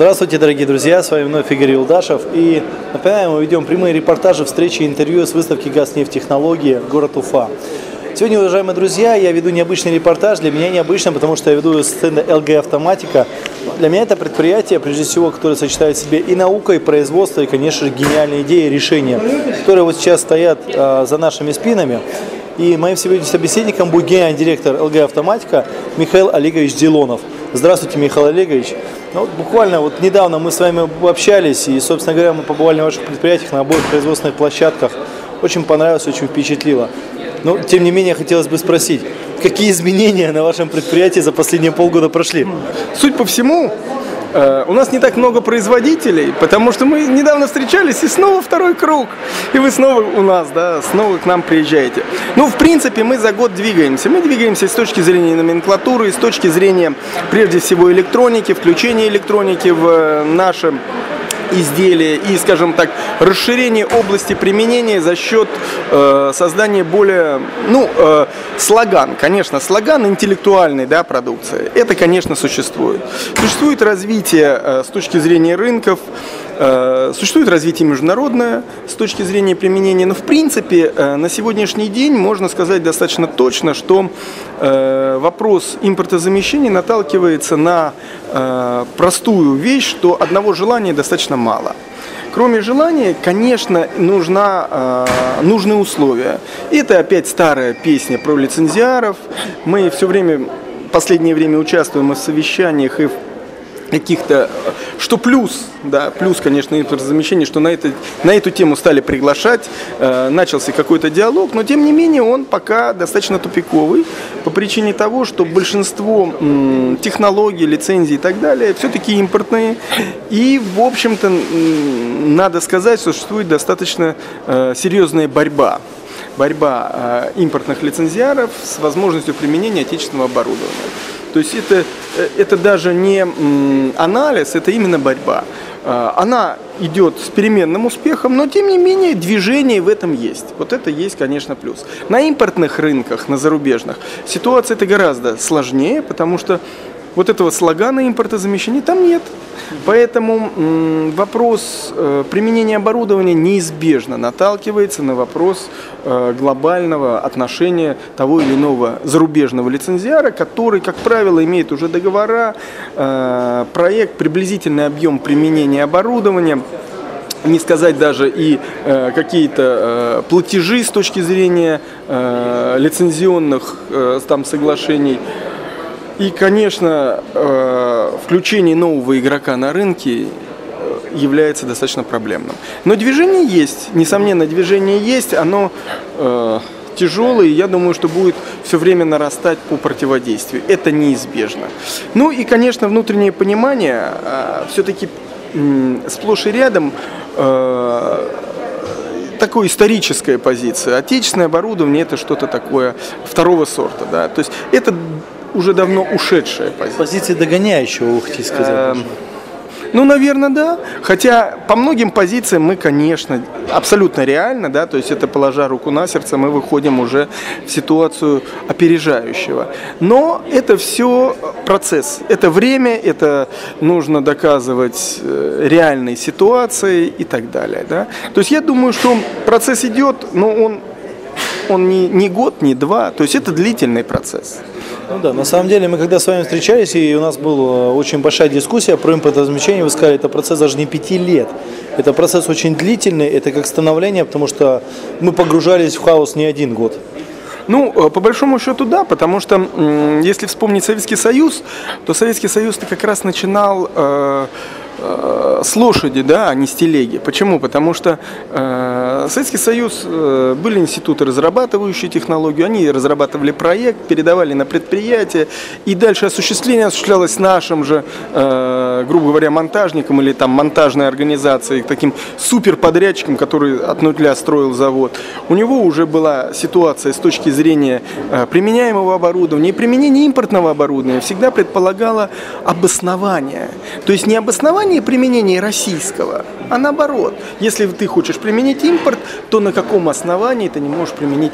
Здравствуйте, дорогие друзья, с вами вновь Игорь Юлдашев. И напоминаю, мы ведем прямые репортажи, встречи интервью с выставки «Газнефтехнологии. Город Уфа». Сегодня, уважаемые друзья, я веду необычный репортаж. Для меня необычно, потому что я веду стенда LG Автоматика. Для меня это предприятие, прежде всего, которое сочетает в себе и наука, и производство, и, конечно же, гениальные идеи и решения, которые вот сейчас стоят э, за нашими спинами. И моим сегодняшним собеседником будет генеральный директор ЛГ Автоматика Михаил Олегович Делонов. Здравствуйте, Михаил Олегович. Ну, буквально вот недавно мы с вами общались, и, собственно говоря, мы побывали на ваших предприятиях, на обоих производственных площадках. Очень понравилось, очень впечатлило. Но, тем не менее, хотелось бы спросить, какие изменения на вашем предприятии за последние полгода прошли? Суть по всему, у нас не так много производителей, потому что мы недавно встречались, и снова второй круг. И вы снова у нас, да, снова к нам приезжаете. Ну, в принципе, мы за год двигаемся. Мы двигаемся с точки зрения номенклатуры, с точки зрения, прежде всего, электроники, включения электроники в э, наше изделия и, скажем так, расширение области применения за счет э, создания более, ну, э, слоган, конечно, слоган интеллектуальной, да, продукции. Это, конечно, существует. Существует развитие э, с точки зрения рынков, существует развитие международное с точки зрения применения, но в принципе э, на сегодняшний день можно сказать достаточно точно, что э, вопрос импортозамещения наталкивается на простую вещь, что одного желания достаточно мало. Кроме желания, конечно, нужна, э, нужны условия. Это опять старая песня про лицензиаров. Мы все время, последнее время участвуем в совещаниях и в каких-то, что плюс, да, плюс, конечно, импортозамещение, что на, это, на эту тему стали приглашать, э, начался какой-то диалог, но тем не менее он пока достаточно тупиковый по причине того, что большинство м, технологий, лицензий и так далее все-таки импортные, и, в общем-то, м, надо сказать, существует достаточно э, серьезная борьба борьба э, импортных лицензиаров с возможностью применения отечественного оборудования. То есть это, э, это даже не анализ, это именно борьба. А, она идет с переменным успехом, но тем не менее движение в этом есть. Вот это есть, конечно, плюс. На импортных рынках, на зарубежных, ситуация это гораздо сложнее, потому что вот этого слогана импортозамещения там нет. Поэтому вопрос э, применения оборудования неизбежно наталкивается на вопрос э, глобального отношения того или иного зарубежного лицензиара, который, как правило, имеет уже договора, э, проект, приблизительный объем применения оборудования не сказать даже и какие-то платежи с точки зрения лицензионных там соглашений. И, конечно, э, включение нового игрока на рынке э, является достаточно проблемным. Но движение есть, несомненно, движение есть, оно э, тяжелое, и я думаю, что будет все время нарастать по противодействию. Это неизбежно. Ну и, конечно, внутреннее понимание, э, все-таки сплошь и рядом такой историческая позиция. Отечественное оборудование это что-то такое второго сорта. Да? То есть это уже давно ушедшая позиция. Позиции догоняющего, вы хотите сказать? Эм, ну, наверное, да. Хотя по многим позициям мы, конечно, абсолютно реально, да, то есть это положа руку на сердце, мы выходим уже в ситуацию опережающего. Но это все процесс. Это время, это нужно доказывать э, реальной ситуацией и так далее. Да. То есть я думаю, что процесс идет, но он, он не, не год, не два, то есть это длительный процесс. Ну да, на самом деле мы когда с вами встречались, и у нас была очень большая дискуссия про импортозамещение, вы сказали, это процесс даже не пяти лет. Это процесс очень длительный, это как становление, потому что мы погружались в хаос не один год. Ну, э, по большому счету, да, потому что если вспомнить Советский Союз, то Советский Союз-то как раз начинал э, Э, с лошади, да, а не с телеги. Почему? Потому что э, Советский Союз э, были институты, разрабатывающие технологию, они разрабатывали проект, передавали на предприятие, и дальше осуществление осуществлялось нашим же, э, грубо говоря, монтажником или там монтажной организацией, таким суперподрядчиком, который от нуля строил завод. У него уже была ситуация с точки зрения э, применяемого оборудования и применения импортного оборудования всегда предполагала обоснование. То есть не обоснование обоснование применения российского, а наоборот. Если ты хочешь применить импорт, то на каком основании ты не можешь применить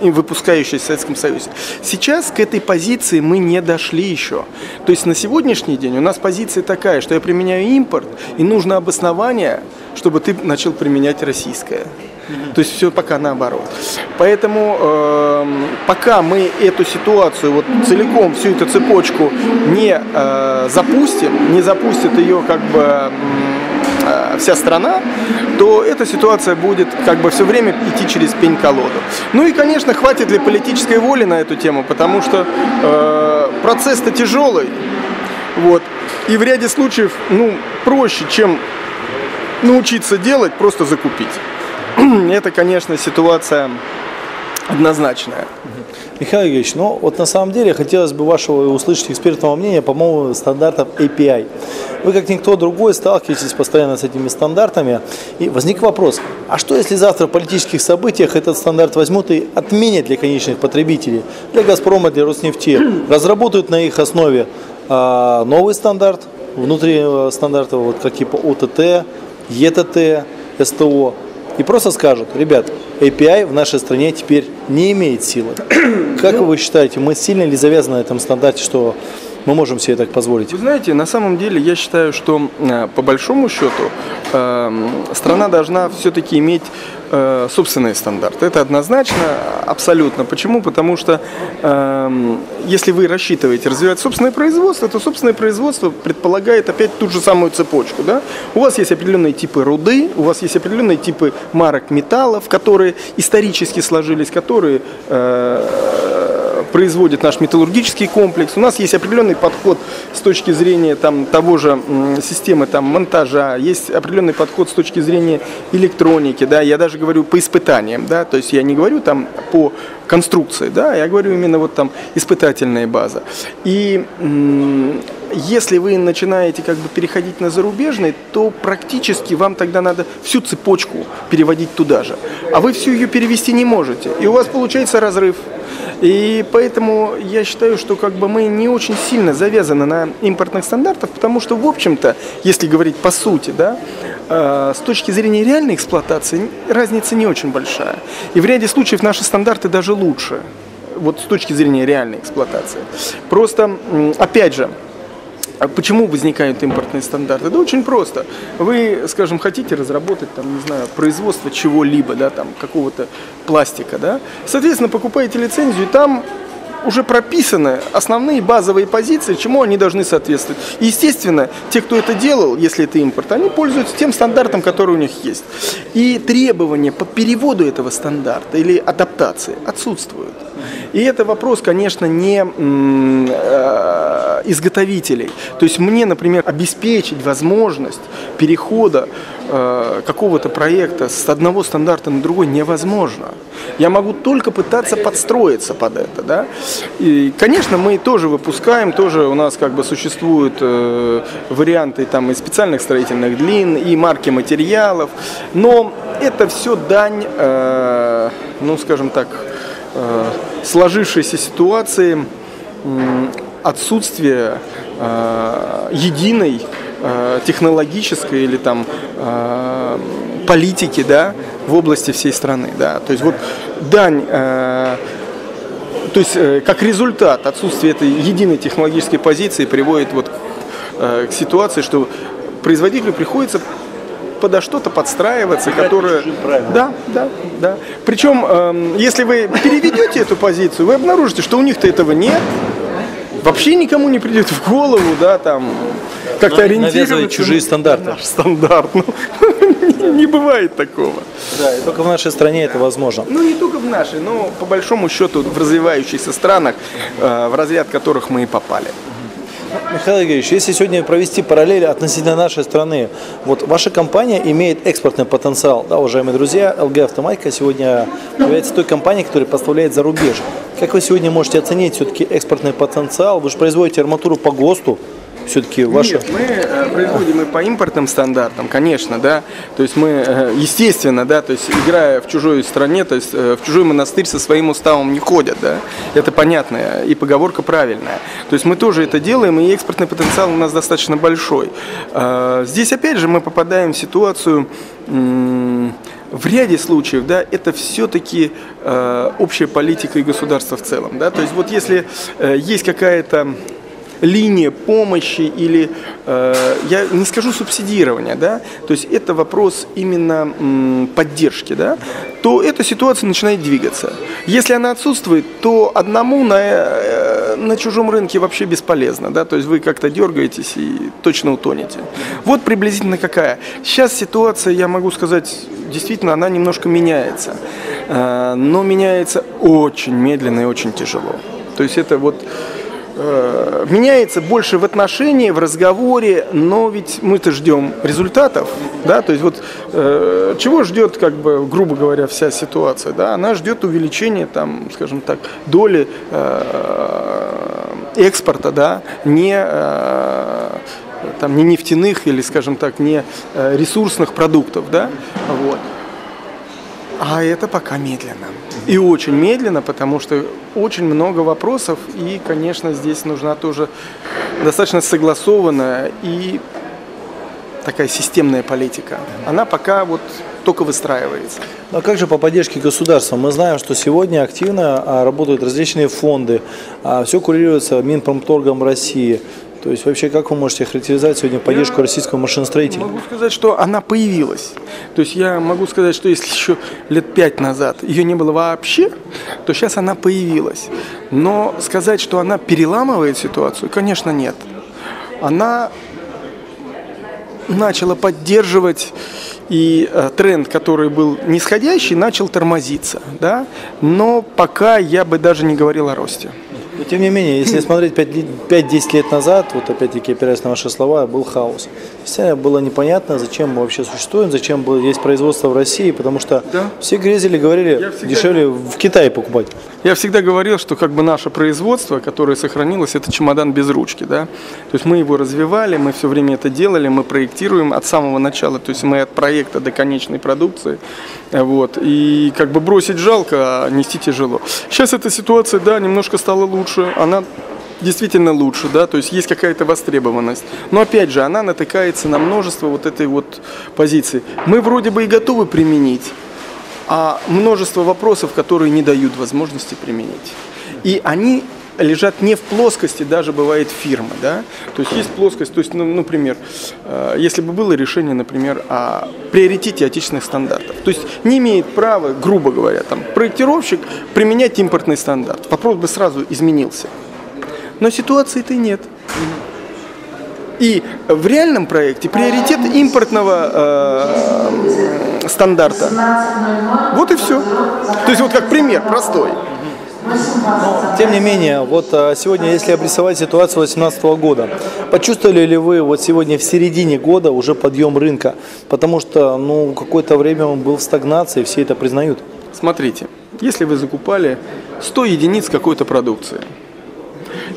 выпускающаяся в Советском Союзе. Сейчас к этой позиции мы не дошли еще. То есть на сегодняшний день у нас позиция такая, что я применяю импорт, и нужно обоснование, чтобы ты начал применять российское. То есть все пока наоборот. Поэтому э, пока мы эту ситуацию вот целиком, всю эту цепочку не э, запустим, не запустит ее как бы э, вся страна, то эта ситуация будет как бы все время идти через пень-колоду. Ну и, конечно, хватит ли политической воли на эту тему, потому что э, процесс-то тяжелый. Вот. И в ряде случаев, ну, проще, чем научиться делать, просто закупить. это, конечно, ситуация однозначная. Михаил Юрьевич, ну вот на самом деле хотелось бы вашего услышать экспертного мнения по поводу стандартов API. Вы как никто другой сталкиваетесь постоянно с этими стандартами. И возник вопрос, а что если завтра в политических событиях этот стандарт возьмут и отменят для конечных потребителей, для «Газпрома», для «Роснефти», разработают на их основе а, новый стандарт, внутри э, стандарта, вот как типа ОТТ, ЕТТ, СТО, и просто скажут, ребят, API в нашей стране теперь не имеет силы. Как вы считаете, мы сильно ли завязаны на этом стандарте, что мы можем себе так позволить? Вы знаете, на самом деле я считаю, что э, по большому счету э, страна должна все-таки иметь э, собственные стандарты. Это однозначно, абсолютно. Почему? Потому что если вы рассчитываете развивать собственное производство, то собственное производство предполагает опять ту же самую цепочку. Да? У вас есть определенные типы руды, у вас есть определенные типы марок металлов, которые исторически сложились, которые производит наш металлургический комплекс. У нас есть определенный подход с точки зрения там, того же системы там, монтажа, есть определенный подход с точки зрения электроники. Да? Я даже говорю по испытаниям, да, то есть я не говорю там по конструкции, да, я говорю именно вот там испытательная база. И если вы начинаете как бы переходить на зарубежный, то практически вам тогда надо всю цепочку переводить туда же. А вы всю ее перевести не можете. И у вас получается разрыв. И поэтому я считаю, что как бы мы не очень сильно завязаны на импортных стандартах, потому что, в общем-то, если говорить по сути, да, э, с точки зрения реальной эксплуатации разница не очень большая. И в ряде случаев наши стандарты даже лучше, вот с точки зрения реальной эксплуатации. Просто, опять же, а почему возникают импортные стандарты? Да очень просто. Вы, скажем, хотите разработать, там, не знаю, производство чего-либо, да, там, какого-то пластика, да, соответственно, покупаете лицензию, и там уже прописаны основные базовые позиции, чему они должны соответствовать. И, естественно, те, кто это делал, если это импорт, они пользуются тем стандартом, который у них есть. И требования по переводу этого стандарта или адаптации отсутствуют. И это вопрос, конечно, не э, изготовителей. То есть мне, например, обеспечить возможность перехода э, какого-то проекта с одного стандарта на другой невозможно. Я могу только пытаться подстроиться под это. Да? И, конечно, мы тоже выпускаем, тоже у нас как бы существуют э, варианты там, и специальных строительных длин, и марки материалов, но это все дань, э, ну скажем так, сложившейся ситуации отсутствие э, единой э, технологической или там э, политики, да, в области всей страны, да. То есть вот дань, э, то есть э, как результат отсутствия этой единой технологической позиции приводит вот э, к ситуации, что производителю приходится подо что-то подстраиваться, которое... Да, да, да. Причем, э, если вы переведете эту позицию, вы обнаружите, что у них-то этого нет. Вообще никому не придет в голову, да, там, как-то ориентироваться. чужие стандарты. Наш стандарт. Ну, не бывает такого. Да, и только в нашей стране это возможно. Ну, не только в нашей, но по большому счету в развивающихся странах, э, в разряд которых мы и попали. Михаил Евгеньевич, если сегодня провести параллель относительно нашей страны, вот ваша компания имеет экспортный потенциал, да, уважаемые друзья, LG Автоматика сегодня является той компанией, которая поставляет за рубеж. Как вы сегодня можете оценить все-таки экспортный потенциал? Вы же производите арматуру по ГОСТу, все-таки ваша? Нет, мы э, производим и по импортным стандартам, конечно, да. То есть мы, э, естественно, да, то есть играя в чужой стране, то есть э, в чужой монастырь со своим уставом не ходят, да. Это понятно, и поговорка правильная. То есть мы тоже это делаем, и экспортный потенциал у нас достаточно большой. Здесь опять же мы попадаем в ситуацию в ряде случаев, да, это все-таки э, общая политика и государства в целом, да, то есть вот если э, есть какая-то линия помощи или, э, я не скажу субсидирования, да, то есть это вопрос именно м, поддержки, да, то эта ситуация начинает двигаться. Если она отсутствует, то одному на, э, на чужом рынке вообще бесполезно, да, то есть вы как-то дергаетесь и точно утонете. Вот приблизительно какая. Сейчас ситуация, я могу сказать, действительно, она немножко меняется, э, но меняется очень медленно и очень тяжело. То есть это вот э, меняется больше в отношении, в разговоре, но ведь мы-то ждем результатов, да, то есть вот э, чего ждет, как бы, грубо говоря, вся ситуация, да, она ждет увеличения, там, скажем так, доли э, экспорта, да, не э, там не нефтяных или, скажем так, не э, ресурсных продуктов, да, вот. А это пока медленно. И очень медленно, потому что очень много вопросов, и, конечно, здесь нужна тоже достаточно согласованная и такая системная политика. Она пока вот только выстраивается. Ну, а как же по поддержке государства? Мы знаем, что сегодня активно а, работают различные фонды, а, все курируется Минпромторгом России. То есть вообще как вы можете характеризовать сегодня поддержку российского машиностроителя? Могу сказать, что она появилась. То есть я могу сказать, что если еще лет пять назад ее не было вообще, то сейчас она появилась. Но сказать, что она переламывает ситуацию, конечно, нет. Она начала поддерживать и э, тренд, который был нисходящий, начал тормозиться, да, но пока я бы даже не говорил о росте. Но тем не менее, если смотреть 5-10 лет назад, вот опять-таки опираясь на ваши слова, был хаос. Все было непонятно, зачем мы вообще существуем, зачем есть производство в России, потому что да. все грезили, говорили, всегда... дешевле в Китае покупать. Я всегда говорил, что как бы наше производство, которое сохранилось, это чемодан без ручки, да. То есть мы его развивали, мы все время это делали, мы проектируем от самого начала, то есть мы от проекта до конечной продукции, вот. И как бы бросить жалко, а нести тяжело. Сейчас эта ситуация, да, немножко стала лучше, она действительно лучше, да, то есть есть какая-то востребованность. Но опять же, она натыкается на множество вот этой вот позиции. Мы вроде бы и готовы применить, а множество вопросов, которые не дают возможности применить. И они лежат не в плоскости, даже бывает фирмы, да, то есть есть плоскость, то есть, ну, например, э, если бы было решение, например, о приоритете отечественных стандартов, то есть не имеет права, грубо говоря, там, проектировщик применять импортный стандарт, вопрос бы сразу изменился, но ситуации-то нет. И в реальном проекте приоритет импортного э, стандарта. Вот и все. То есть вот как пример простой. Но, тем не менее, вот а, сегодня, если обрисовать ситуацию 2018 года, почувствовали ли вы вот сегодня в середине года уже подъем рынка? Потому что, ну, какое-то время он был в стагнации, все это признают. Смотрите, если вы закупали 100 единиц какой-то продукции,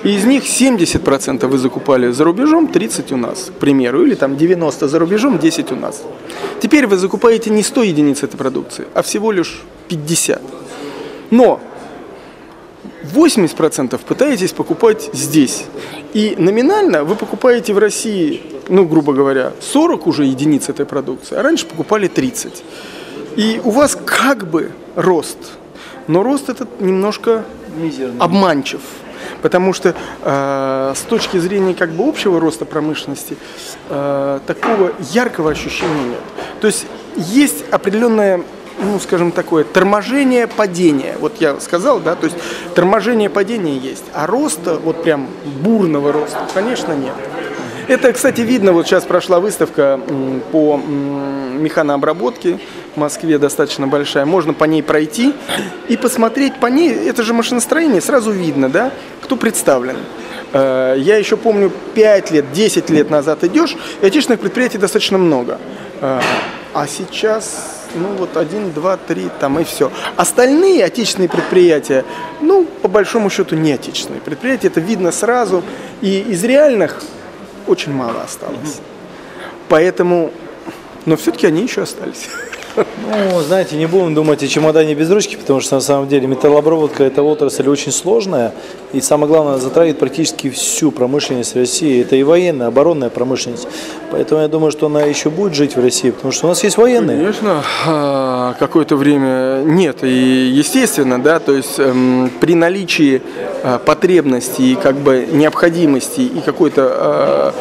и из них 70% вы закупали за рубежом, 30 у нас, к примеру, или там 90 за рубежом, 10 у нас. Теперь вы закупаете не 100 единиц этой продукции, а всего лишь 50. Но 80% пытаетесь покупать здесь. И номинально вы покупаете в России, ну, грубо говоря, 40 уже единиц этой продукции, а раньше покупали 30. И у вас как бы рост, но рост этот немножко Мизерный. обманчив. Потому что э, с точки зрения как бы общего роста промышленности э, такого яркого ощущения нет. То есть есть определенная ну, скажем, такое торможение падения. Вот я сказал, да, то есть торможение падения есть, а роста, вот прям бурного роста, конечно, нет. Это, кстати, видно, вот сейчас прошла выставка по механообработке в Москве, достаточно большая. Можно по ней пройти и посмотреть по ней, это же машиностроение, сразу видно, да, кто представлен. Э, я еще помню, 5 лет, 10 лет назад идешь, и отечественных предприятий достаточно много. Э, а сейчас ну вот один, два, три, там и все. Остальные отечественные предприятия, ну, по большому счету, не отечественные предприятия, это видно сразу, и из реальных очень мало осталось. Поэтому, но все-таки они еще остались. Ну, знаете, не будем думать о чемодане без ручки, потому что на самом деле металлообработка это отрасль очень сложная и самое главное затрагивает практически всю промышленность России. Это и военная, оборонная промышленность. Поэтому я думаю, что она еще будет жить в России, потому что у нас есть военные. Конечно, а, какое-то время нет. И естественно, да, то есть эм, при наличии э, потребности и как бы необходимости и какой-то а,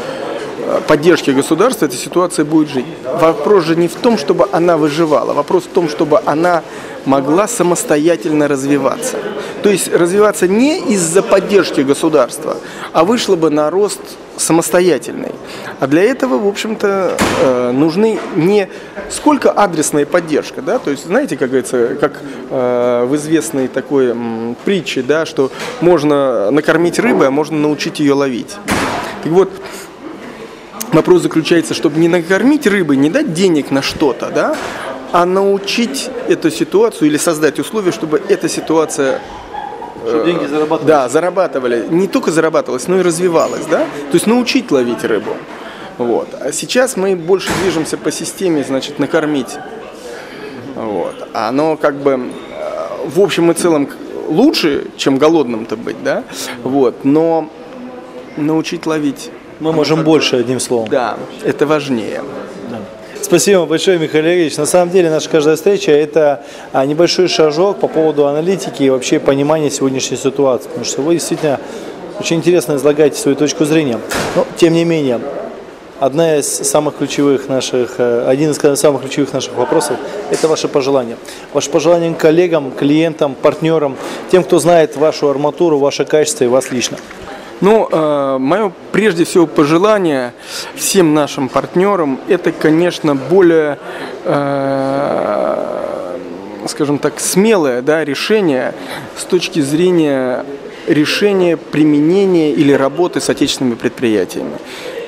поддержки государства эта ситуация будет жить. Вопрос же не в том, чтобы она выживала, вопрос в том, чтобы она могла самостоятельно развиваться. То есть развиваться не из-за поддержки государства, а вышла бы на рост самостоятельный. А для этого, в общем-то, э, нужны не сколько адресная поддержка, да, то есть, знаете, как говорится, как э, в известной такой притче, да, что можно накормить рыбы, а можно научить ее ловить. Так вот, Вопрос заключается, чтобы не накормить рыбы, не дать денег на что-то, да, а научить эту ситуацию или создать условия, чтобы эта ситуация чтобы деньги зарабатывали. Да, зарабатывали. Не только зарабатывалась, но и развивалась, да? То есть научить ловить рыбу. Вот. А сейчас мы больше движемся по системе, значит, накормить. Вот. Оно как бы э, в общем и целом лучше, чем голодным-то быть, да? Вот. Но научить ловить мы можем больше, одним словом. Да, это важнее. Спасибо большое, Михаил Ильич. На самом деле наша каждая встреча – это а, небольшой шажок по поводу аналитики и вообще понимания сегодняшней ситуации. Потому что вы действительно очень интересно излагаете свою точку зрения. Но, тем не менее, одна из самых ключевых наших, э, один из самых ключевых наших вопросов – это ваши пожелания. Ваши пожелания коллегам, клиентам, партнерам, тем, кто знает вашу арматуру, ваше качество и вас лично. Ну, э, мое прежде всего пожелание всем нашим партнерам, это, конечно, более, э, скажем так, смелое да, решение с точки зрения решения применения или работы с отечественными предприятиями.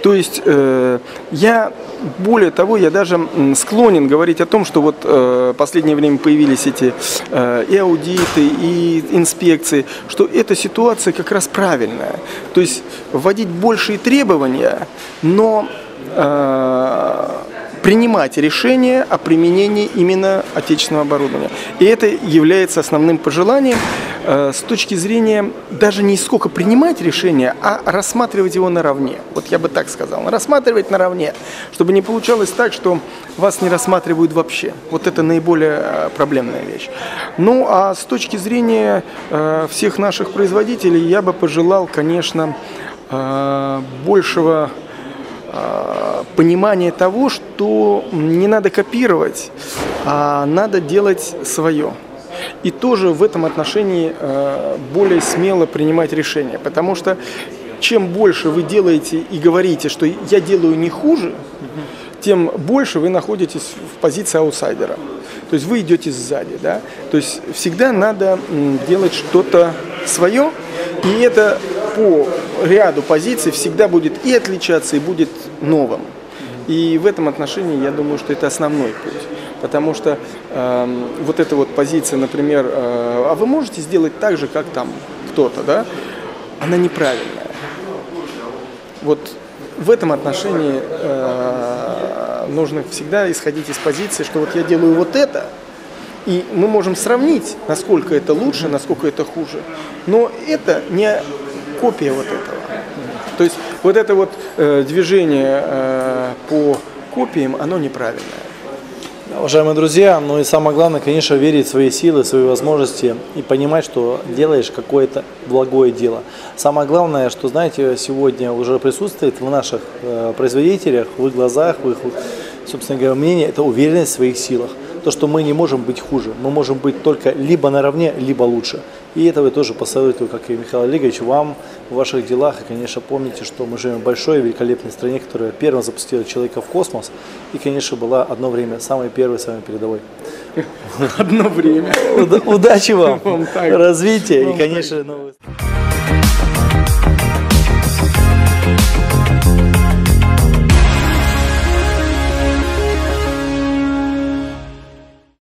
То есть э, я, более того, я даже склонен говорить о том, что вот э, последнее время появились эти э, и аудиты, и инспекции, что эта ситуация как раз правильная. То есть вводить большие требования, но э, принимать решения о применении именно отечественного оборудования. И это является основным пожеланием э, с точки зрения даже не сколько принимать решения, а рассматривать его наравне. Вот я бы так сказал. Рассматривать наравне, чтобы не получалось так, что вас не рассматривают вообще. Вот это наиболее э, проблемная вещь. Ну а с точки зрения э, всех наших производителей я бы пожелал, конечно, большего понимание того, что не надо копировать, а надо делать свое. И тоже в этом отношении э, более смело принимать решения, потому что чем больше вы делаете и говорите, что я делаю не хуже, тем больше вы находитесь в позиции аутсайдера. То есть вы идете сзади, да. То есть всегда надо делать что-то свое, и это по ряду позиций всегда будет и отличаться, и будет новым. И в этом отношении я думаю, что это основной путь. Потому что э, вот эта вот позиция, например, э, а вы можете сделать так же, как там кто-то, да, она неправильная. Вот в этом отношении э, нужно всегда исходить из позиции, что вот я делаю вот это, и мы можем сравнить, насколько это лучше, насколько это хуже. Но это не копия вот этого. То есть вот это вот э, движение э, по копиям, оно неправильное. Уважаемые друзья, ну и самое главное, конечно, верить в свои силы, в свои возможности и понимать, что делаешь какое-то благое дело. Самое главное, что, знаете, сегодня уже присутствует в наших э, производителях, в их глазах, в их, собственно говоря, мнении, это уверенность в своих силах то, что мы не можем быть хуже. Мы можем быть только либо наравне, либо лучше. И этого я тоже посоветую, как и Михаил Олегович, вам в ваших делах. И, конечно, помните, что мы живем в большой, великолепной стране, которая первым запустила человека в космос. И, конечно, была одно время самой первой, самой передовой. Одно время. Удачи вам, развития и, конечно, новых...